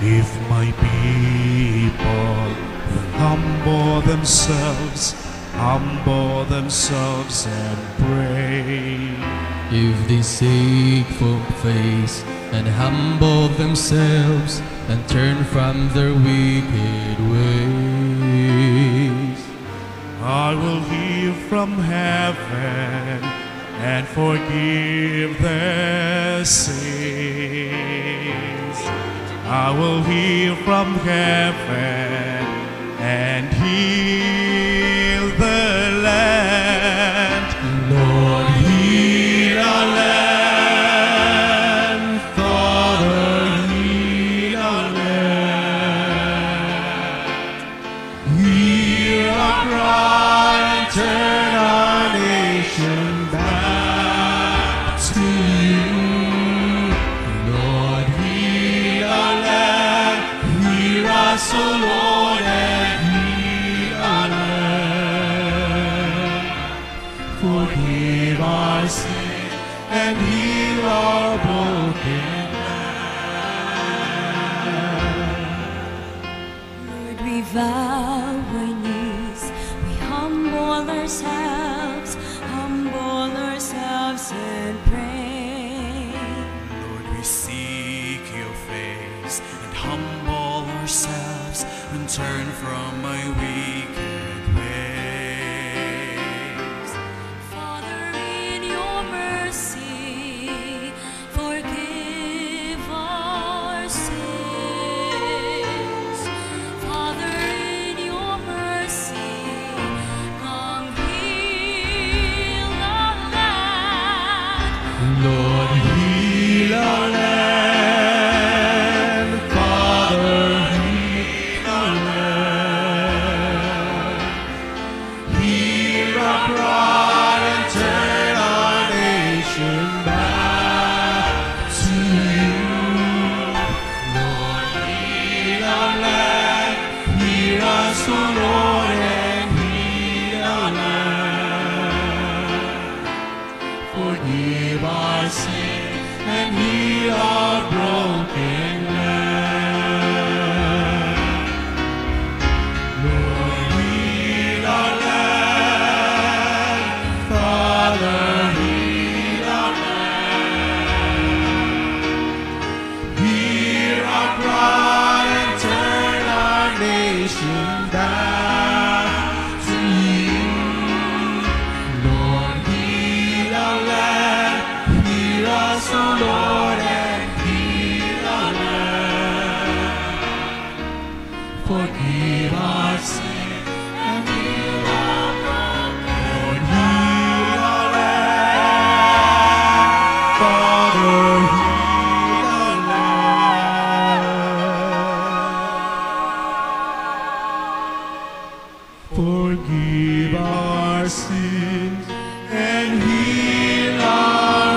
If my people will humble themselves, humble themselves and pray. If they seek for face and humble themselves and turn from their wicked ways, I will hear from heaven and forgive their sins. I will hear from heaven vow our knees, we humble ourselves, turn from my wicked ways. Father, in your mercy, forgive our sins. Father, in your mercy, come heal our land. Lord, heal our Forgive Forgive our sins and heal our